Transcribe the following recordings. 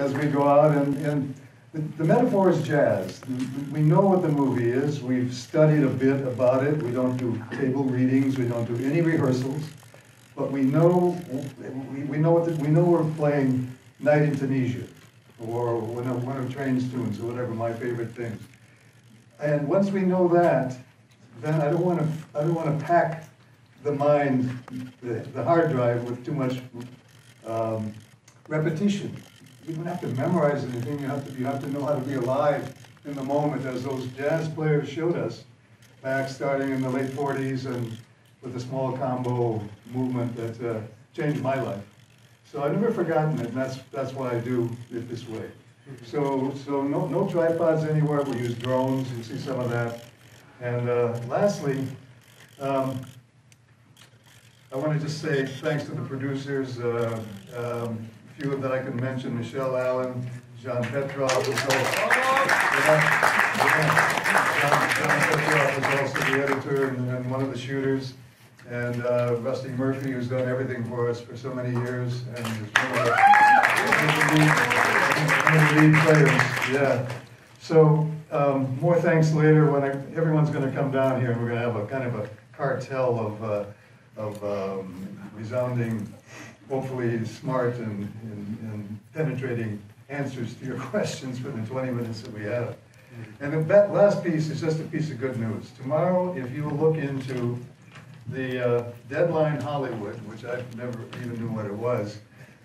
As we go out, and, and the, the metaphor is jazz. We know what the movie is. We've studied a bit about it. We don't do table readings. We don't do any rehearsals. But we know we, we know what the, we know we're playing Night in Tunisia, or one of, one of Trane's tunes, or whatever my favorite things. And once we know that, then I don't want to I don't want to pack the mind, the, the hard drive with too much um, repetition. You don't have to memorize anything. You have to you have to know how to be alive in the moment, as those jazz players showed us back starting in the late 40s and with the small combo movement that uh, changed my life. So I've never forgotten it, and that's that's why I do it this way. So so no no tripods anywhere. We use drones. You see some of that. And uh, lastly. Um, I want to just say thanks to the producers, uh, um, a few of that I can mention, Michelle Allen, John Petrov also, John, John Petrov was also the editor and, and one of the shooters, and uh, Rusty Murphy, who's done everything for us for so many years, and is one of the lead players. Yeah. So um, more thanks later when I, everyone's going to come down here, and we're going to have a kind of a cartel of. Uh, of um, resounding, hopefully smart and, and, and, penetrating answers to your questions for the 20 minutes that we have. And that last piece is just a piece of good news. Tomorrow, if you look into the uh, Deadline Hollywood, which I never even knew what it was,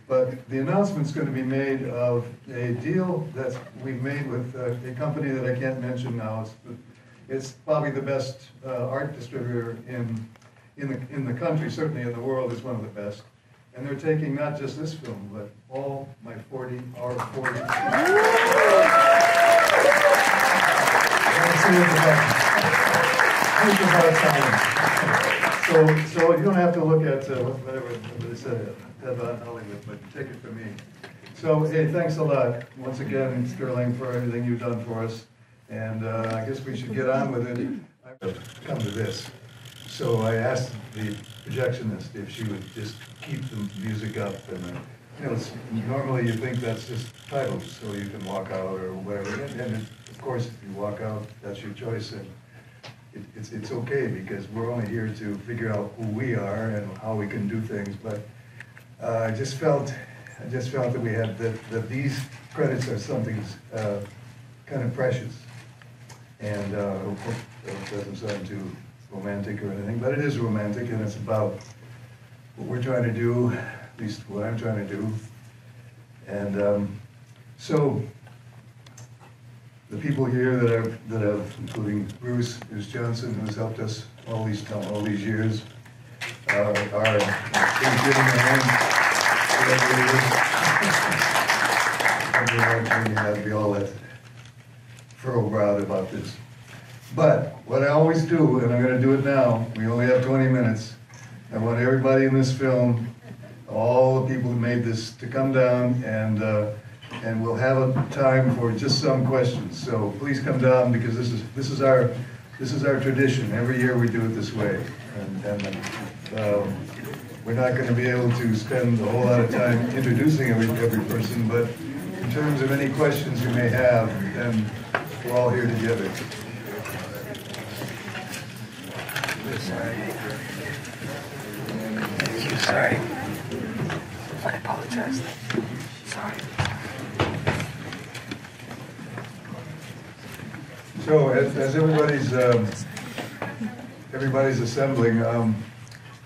but the announcement's going to be made of a deal that we've made with uh, a company that I can't mention now. It's, it's probably the best uh, art distributor in in the, in the country, certainly in the world, is one of the best. And they're taking not just this film, but all my 40, our 40. So, so you don't have to look at uh, whatever they said about Hollywood, but take it from me. So, hey, thanks a lot once again, Sterling, for everything you've done for us. And uh, I guess we should get on with it. I've come to this. So I asked the projectionist if she would just keep the music up and, uh, you know, normally you think that's just titles, so you can walk out or whatever. And, and of course, if you walk out, that's your choice. And it, it's, it's okay because we're only here to figure out who we are and how we can do things. But uh, I just felt, I just felt that we had, that, that these credits are something uh, kind of precious. And uh, it doesn't sound too romantic or anything, but it is romantic and it's about what we're trying to do, at least what I'm trying to do. And um, so the people here that have, that have, including Bruce, Bruce Johnson, who's helped us all these all these years, uh, are giving a hand. To be all that furrow-browed about this. But what I always do, and I'm going to do it now, we only have 20 minutes. I want everybody in this film, all the people who made this, to come down and uh, and we'll have a time for just some questions. So please come down because this is this is our this is our tradition. Every year we do it this way, and, and um, we're not going to be able to spend a whole lot of time introducing every every person, but in terms of any questions you may have, then we're all here together. Sorry. Thank you, sorry. I apologize. Sorry. So as, as everybody's um, everybody's assembling, um,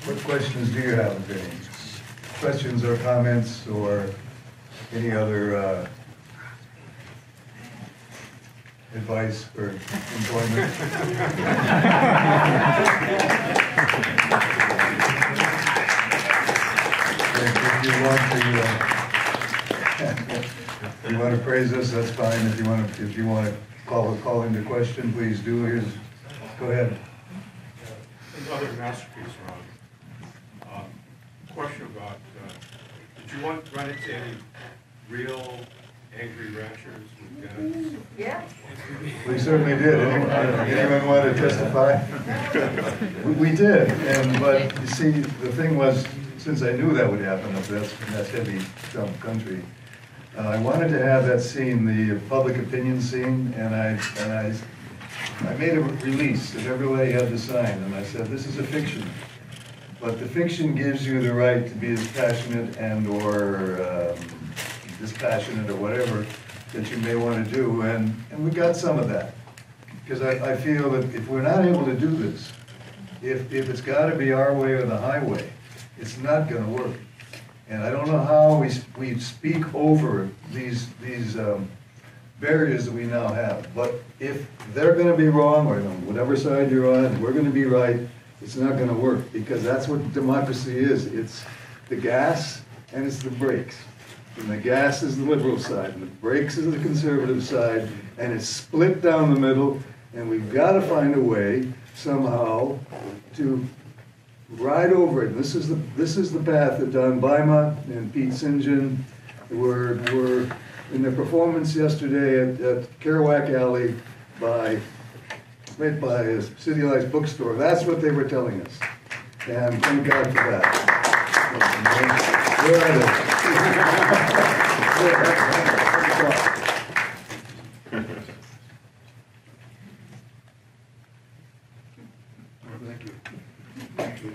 what questions do you have, if any? Questions or comments or any other uh, advice for employment? if you want to, uh, if you want to praise us, that's fine. If you want to, if you want to call call into question, please do. Here's, go ahead. Another masterpiece, Ron. Um, question about, uh, did you want run into any real angry ranchers? Yeah. We certainly did. Anyone, anyone want to testify? we, did, and but you see, the thing was, since I knew that would happen that's, that's heavy dump country, uh, I wanted to have that scene, the public opinion scene, and I, and I, I made a release that everybody had to sign, and I said, this is a fiction. But the fiction gives you the right to be as passionate and/or um, dispassionate or whatever that you may want to do, and, and we got some of that. Because I, I feel that if we're not able to do this, if, if it's gotta be our way or the highway, it's not gonna work. And I don't know how we, we speak over these, these, um, barriers that we now have. But if they're gonna be wrong, or on whatever side you're on, we're gonna be right, it's not gonna work, because that's what democracy is. It's the gas and it's the brakes. And the gas is the liberal side, and the brakes is the conservative side, and it's split down the middle, and we've gotta find a way somehow to ride over it. This is the, this is the path that Don Bima and Pete St. John were, were in their performance yesterday at, at Kerouac Alley by, right by a City Lights bookstore. That's what they were telling us. And thank God for that. Where are they? Thank you.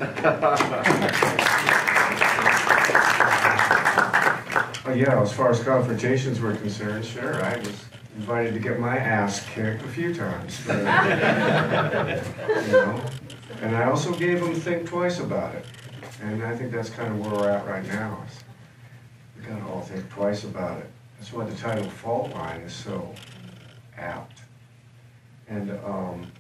Uh, Yeah, as far as confrontations were concerned, sure, I was invited to get my ass kicked a few times. but, you know, And I also gave them think twice about it. And I think that's kind of where we're at right now. We gotta all think twice about it. That's why the title Faultline is so apt. And, um,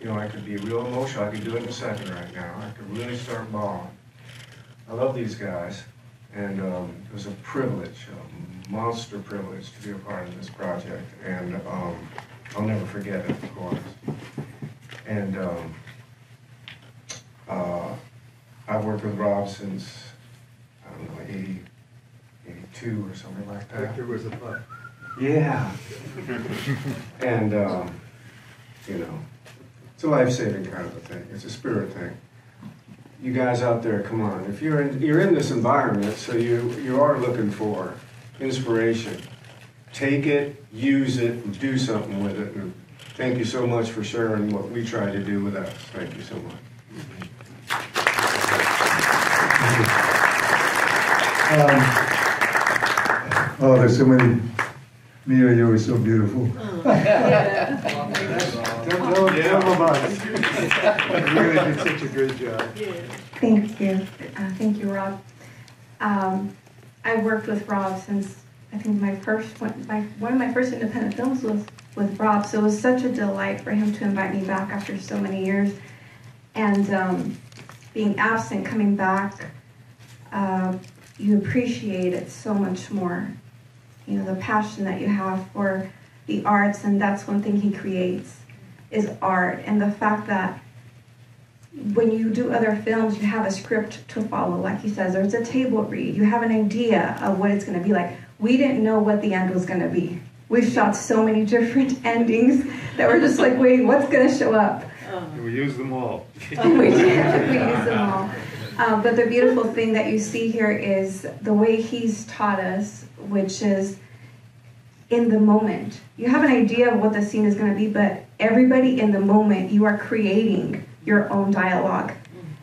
you know, I could be real emotional, I could do it in a second right now. I could really start bawling. I love these guys, and um, it was a privilege, a monster privilege to be a part of this project, and um, I'll never forget it, of course. And um, uh, I've worked with Rob since, I don't know, 80, 82 or something like that. Victor was a pup. Yeah. and, um, you know, it's a life-saving kind of a thing. It's a spirit thing. You guys out there, come on. If you're in, you're in this environment, so you, you are looking for inspiration. Take it, use it, and do something with it. And thank you so much for sharing what we try to do with us. Thank you so much. Um, Oh, there's so many, me Mia, you were so beautiful. Don't tell tell them about it. You really did such a great job. Thank you. Uh, thank you, Rob. Um, I worked with Rob since I think my first one, my, one of my first independent films was with Rob. So it was such a delight for him to invite me back after so many years. And um, being absent, coming back, uh, you appreciate it so much more. You know, the passion that you have for the arts, and that's one thing he creates is art. And the fact that when you do other films, you have a script to follow. Like he says, there's a table read. You have an idea of what it's going to be like. We didn't know what the end was going to be. We've shot so many different endings that we're just like, waiting, what's going to show up? We use them all. we, we use them all. Uh, but the beautiful thing that you see here is the way he's taught us, which is in the moment. You have an idea of what the scene is going to be, but everybody in the moment, you are creating your own dialogue.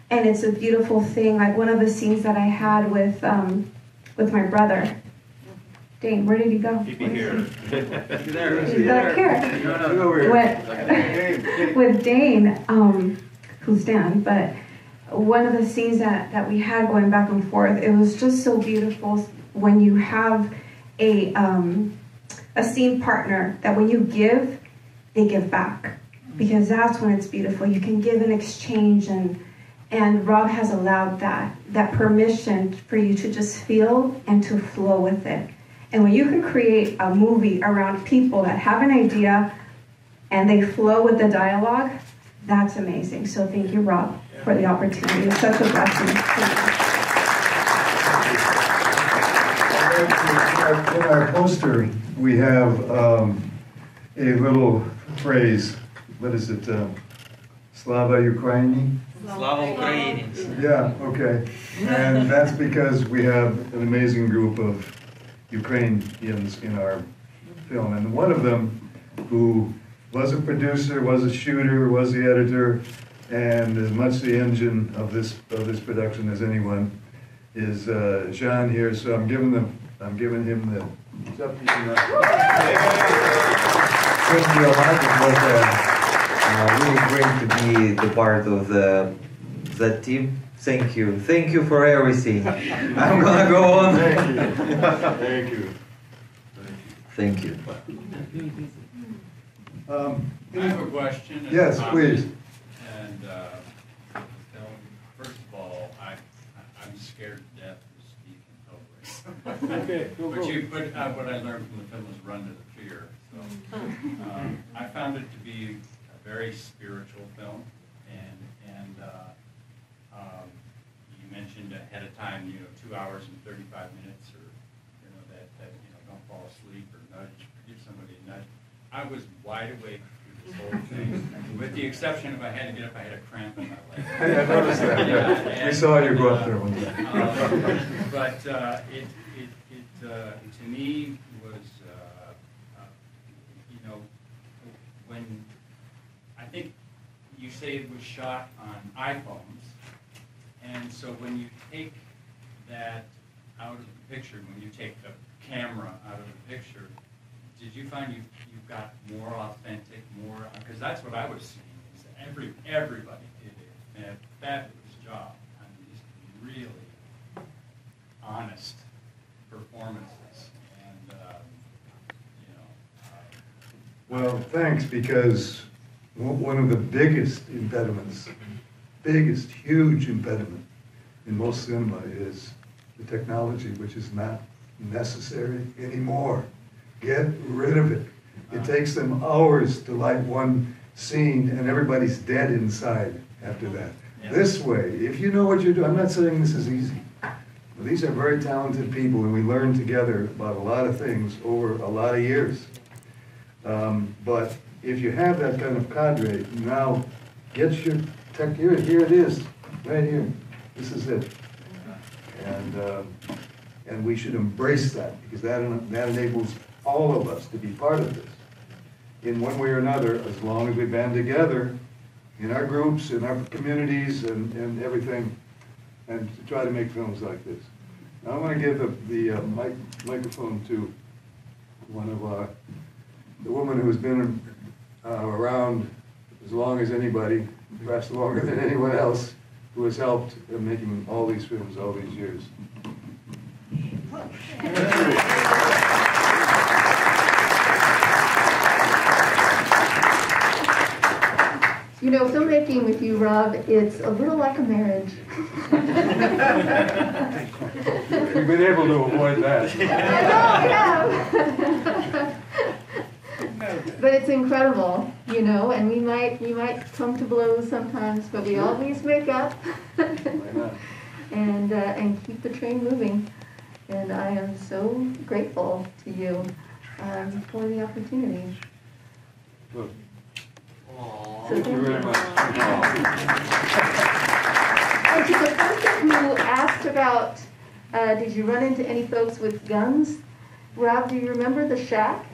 And it's a beautiful thing. Like one of the scenes that I had with um, with my brother. Dane, where did he go? He'd be here. He's back here Look over here. with, with Dane, um, who's Dan, but one of the scenes that, that we had going back and forth, it was just so beautiful when you have a, um, a scene partner that when you give, they give back. Because that's when it's beautiful. You can give in exchange and and Rob has allowed that, that permission for you to just feel and to flow with it. And when you can create a movie around people that have an idea and they flow with the dialogue, that's amazing. So thank you, Rob, for the opportunity. It's such a blessing. In our poster, we have um, a little phrase, what is it? um, Slava Ukraini. Slava Ukraini. Yeah, okay. And that's because we have an amazing group of Ukrainians in our film. And one of them, who was a producer, was a shooter, was the editor, and as much the engine of this, of this production as anyone, is uh, Jean here. So I'm giving them, I'm giving him the, it's up you now. Couldn't a lot to Uh, really great to be the part of the that team. Thank you. Thank you for everything. I'm gonna go on. Thank you. Thank you. Thank you. Um, I have a question. and a Yes, please. And, uh, first of all, I, I- I'm scared to death to speak in public. Okay, go, But you, but uh, what I learned from the film was run to the fear, so. um, I found it to be a very spiritual film, and, and, uh, um, you mentioned ahead of time, you know, two hours and thirty-five minutes, or, you know, that, that, you know, don't fall asleep or nudge, give somebody a nudge. I was wide awake through this whole thing, with the exception of I had to get up, I had a cramp in my leg. I noticed that, yeah. We saw you go up uh, there one day. um, But uh, it, it, it, uh, to me, was, uh, uh, you know, when, I think you say it was shot on iPhones, and so when you take that out of the picture, when you take the camera out of the picture, did you find you, you got more authentic, more, because that's what I was seeing, is every, everybody did a fabulous job. I mean, just really honest performances, and, um, you know, uh, Well, thanks, because one one of the biggest impediments, biggest, huge impediment in most cinema is the technology, which is not necessary anymore. Get rid of it. It takes them hours to light one scene, and everybody's dead inside after that. Yeah. This way, if you know what you're doing, I'm not saying this is easy. But These are very talented people, and we learn together about a lot of things over a lot of years. Um, But if you have that kind of cadre, now get your tech, here, here it is, right here. This is it. And, uh, and we should embrace that, because that, that enables all of us to be part of this in one way or another, as long as we band together in our groups, in our communities, and, and everything, and to try to make films like this. Now, I want to give the, the uh, mic, microphone to one of our, the woman who's been uh, around as long as anybody, perhaps longer than anyone else, who has helped in making all these films all these years. You know, filmmaking with you, Rob, it's a little like a marriage. We've been able to avoid that. I know, yeah. But it's incredible, you know, and we might, we might come to blows sometimes, but we always make up. And, uh, and keep the train moving. And I am so grateful to you, um, for the opportunity. Look, So Thank you very much. And to the person who asked about, uh, did you run into any folks with guns? Rob, do you remember the shack?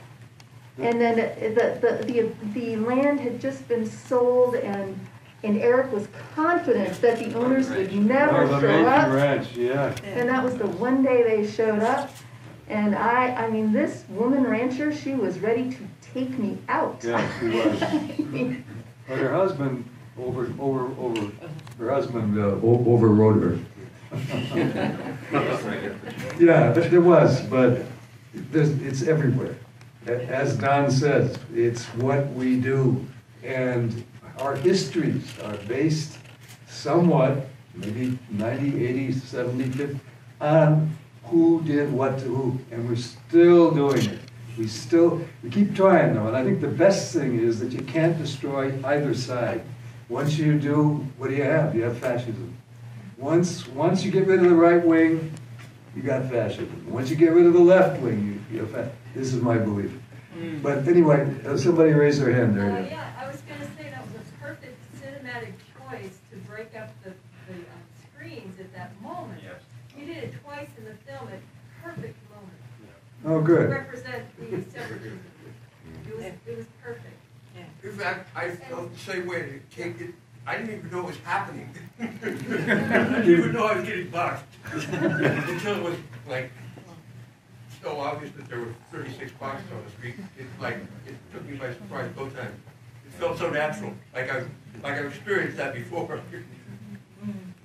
And then the, the, the, the land had just been sold and, and Eric was confident that the owners would never Oh, the show Macon up. Ranch, yeah. And that was the one day they showed up. And I, I mean, this woman rancher, she was ready to take me out. Yeah, she was. But her husband over, over, over, her husband uh, o- overrode her. Yeah, there there was, but it's everywhere. As Don says, it's what we do. And our histories are based somewhat, maybe 90, 80, 70, 50, on who did what to who. And we're still doing it. We still, we keep trying though, and I think the best thing is that you can't destroy either side. Once you do, what do you have? You have fascism. Once, once you get rid of the right wing, you got fascism. Once you get rid of the left wing, you, you have fa- This is my belief. But anyway, uh, somebody raised their hand Uh, there. yeah, I was gonna say that was a perfect cinematic choice to break up the, the um, screens at that moment. Yes. You did it twice in the film at perfect moment. Oh, To good. represent the separatism. It was, it was perfect. In fact, I felt the same way. It came- it- I didn't even know it was happening. I didn't even know I was getting boxed. Until it was like, so obvious that there were thirty-six boxes on the street. It like, it took me by surprise both times. It felt so natural, like I, like I've experienced that before.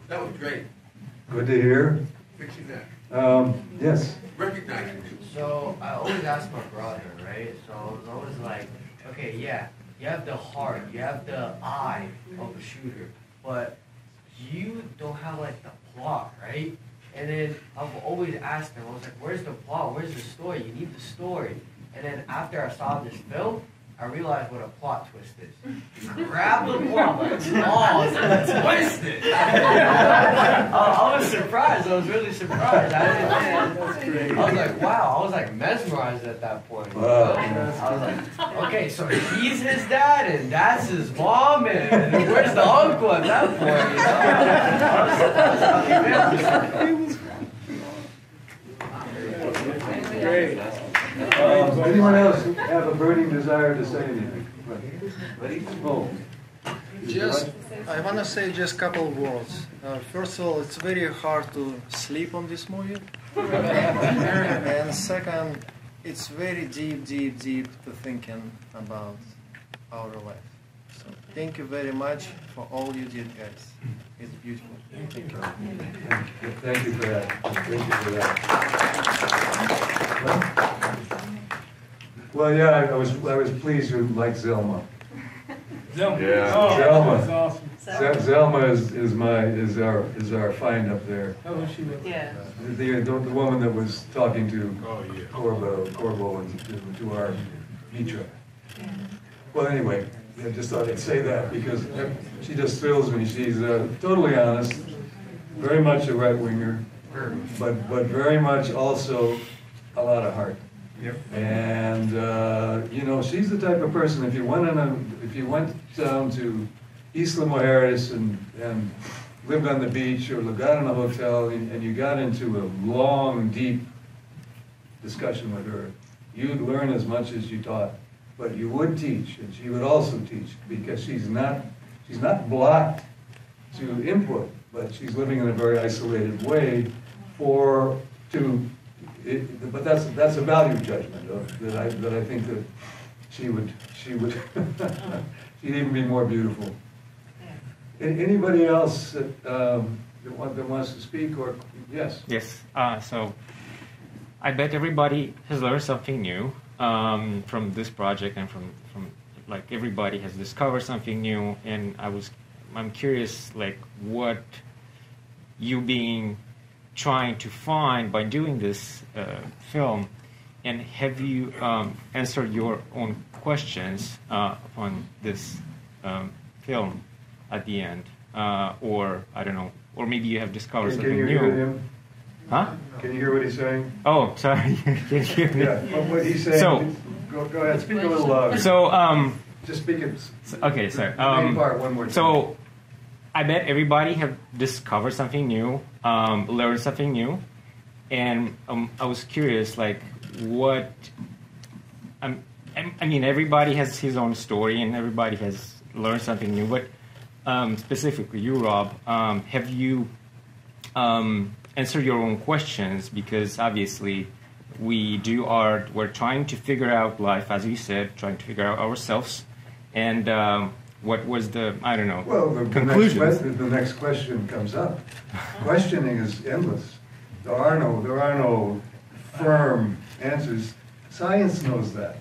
That was great, Good to hear. fixing that, Um, yes. recognizing it. So I always ask my brother, right? So I was always like, okay, yeah, you have the heart, you have the eye of a shooter, but you don't have like the plot, right? And then I've always asked him, I was like, where's the plot? Where's the story? You need the story. And then after I saw this film, I realized what a plot twist is. You grab the plot by its claws and twist it. I, I was surprised. I was really surprised. I didn't. I was like, wow. I was like mesmerized at that point. Wow. I was like, okay, so he's his dad and that's his mom, and where's the uncle at that point? You know? I was- I was like, Anyone else have a burning desire to say anything? Oh. Just, I want to say just a couple of words. Uh, first of all, it's very hard to sleep on this movie. and second, it's very deep, deep, deep to thinking about our life. So thank you very much for all you did, guys. It's beautiful. Thank you. Thank you for that. Thank you for that. Well, yeah, I I was, I was pleased you liked Zelma. Yeah. Zelma. Ze- Zelma is, is my, is our, is our find up there. Oh, she. Yeah. The, the, the woman that was talking to Oh, yeah. Corbo, Corbo and to, to our Mitra. Well, anyway, I just thought I'd say that because she just thrills me. She's uh, totally honest, very much a right winger, but, but very much also a lot of heart. Yep. And, uh, you know, she's the type of person, if you went in a, if you went down to Isla Mujeres and, and lived on the beach or got in a hotel and and you got into a long, deep discussion with her, you'd learn as much as you taught. But you would teach, and she would also teach, because she's not, she's not blocked to input, but she's living in a very isolated way for, to, it, but that's, that's a value judgment of, that I, that I think that she would, she would, she'd even be more beautiful. Anybody else that, um, that wants to speak, or, yes? Yes. Uh, so I bet everybody has learned something new um, from this project and from, from like everybody has discovered something new. And I was, I'm curious, like what you being trying to find by doing this uh, film, and have you um, answered your own questions uh, upon this um, film at the end, uh, or I don't know, or maybe you have discovered Can can something you new. hear him? Huh? Can you hear what he's saying? Oh, sorry. Can you hear me? Yeah, what- what he's saying, So- go, go ahead, speak a little louder. So, um, Just speak it, okay, sorry. Um, part one more time. so, I bet everybody have discovered something new, um, learned something new, and um, I was curious, like, what? Um, I, I mean, everybody has his own story, and everybody has learned something new. But um, specifically, you, Rob, um, have you um, answered your own questions? Because obviously, we do art. We're trying to figure out life, as you said, trying to figure out ourselves, and. What was the I don't know Well, the, conclusion? the next question comes up. Questioning is endless. There are no, there are no firm answers. Science knows that.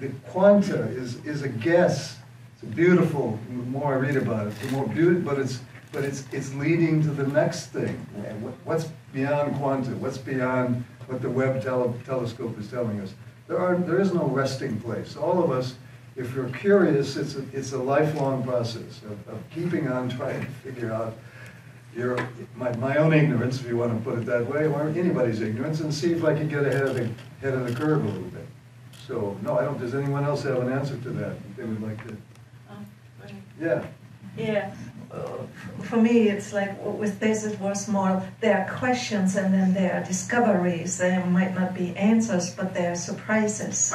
The quanta is, is a guess. It's a beautiful. The more I read about it, the more beautiful. But it's, but it's, it's leading to the next thing. What's beyond quanta? What's beyond what the Webb tele, telescope is telling us? There are, there is no resting place. All of us if you're curious, it's a, it's a lifelong process of, of keeping on trying to figure out your, my, my own ignorance, if you want to put it that way, or anybody's ignorance, and see if I can get ahead of the, ahead of the curve a little bit. So, no, I don't, does anyone else have an answer to that? They would like to, um, yeah. Yeah, uh, for me, it's like with this, it was more there are questions and then there are discoveries. There might not be answers, but there are surprises.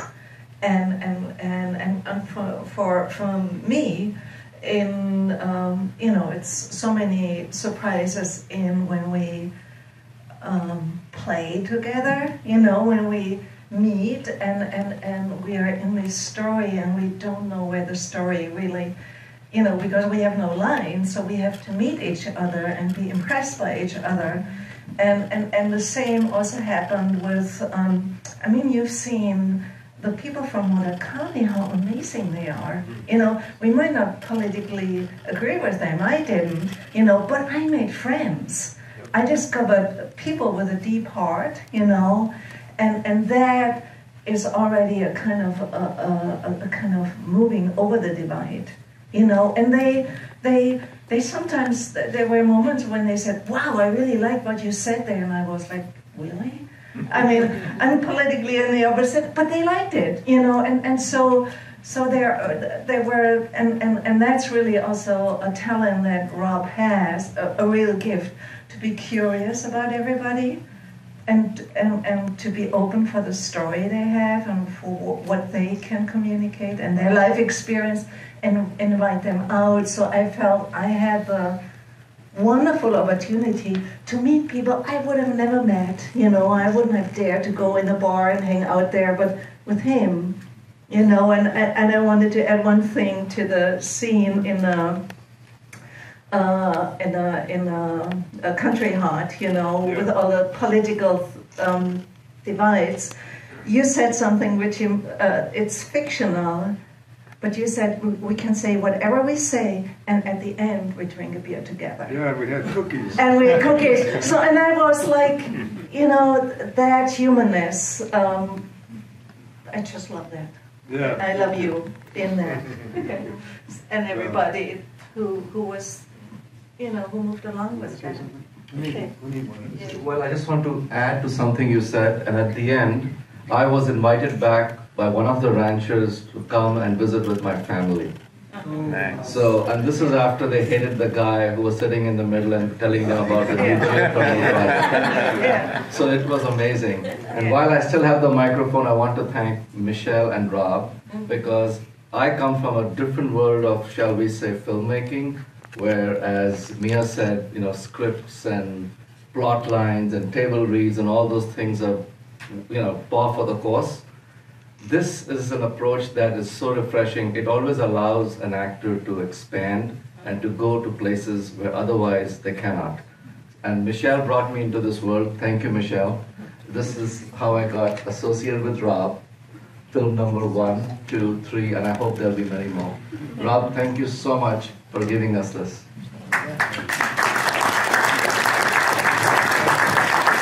And and and and, and for, for for me, in um, you know, it's so many surprises in when we um, play together. You know, when we meet and, and, and we are in this story and we don't know where the story really you know, because we have no lines, so we have to meet each other and be impressed by each other. And, and, and the same also happened with, um, I mean, you've seen the people from Murakami, how amazing they are. You know, we might not politically agree with them, I didn't, you know, but I made friends. I discovered people with a deep heart, you know, and, and that is already a kind of a, a, a kind of moving over the divide you know and they they they sometimes there were moments when they said wow i really like what you said there and i was like really i mean i'm politically in the opposite but they liked it you know and and so so there there were and and, and that's really also a talent that rob has a, a real gift to be curious about everybody and, and, and to be open for the story they have and for what they can communicate and their life experience and invite them out. So I felt I had the wonderful opportunity to meet people I would have never met. You know, I wouldn't have dared to go in a bar and hang out there, but with him, you know, and, and I wanted to add one thing to the scene in the uh, in a in a, a country heart, you know, yeah. with all the political um, divides. You said something which you, uh, it's fictional, but you said we can say whatever we say, and at the end we drink a beer together. Yeah, we had cookies. And we had cookies. So, and I was like, you know, that humanness. Um, I just love that. Yeah. I love you in that, and everybody who who was you know, who moved along with that. Okay. Well, I just want to add to something you said, and at the end, I was invited back by one of the ranchers to come and visit with my family. Nice. So, and this is after they hated the guy who was sitting in the middle and telling them about the new project. So it was amazing. And while I still have the microphone, I want to thank Michelle and Rob mm-hmm. because I come from a different world of, shall we say, filmmaking Whereas Mia said, you know, scripts and plot lines and table reads and all those things are, you know, par for the course. This is an approach that is so refreshing. It always allows an actor to expand and to go to places where otherwise they cannot. And Michelle brought me into this world. Thank you, Michelle. This is how I got associated with Rob. Film number one, two, three, and I hope there'll be many more. Rob, thank you so much for giving us this.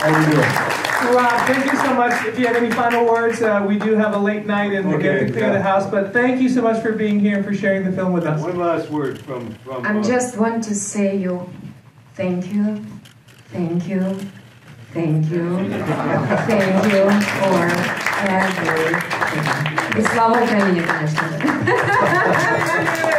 How are you? Rob, thank you so much. If you have any final words, uh, we do have a late night and we okay, get to clear yeah. the house. But thank you so much for being here and for sharing the film with us. One last word from from. I uh, just want to say you, thank you, thank you, thank you, thank you for everything. И слава Украине, конечно. Thanks so much.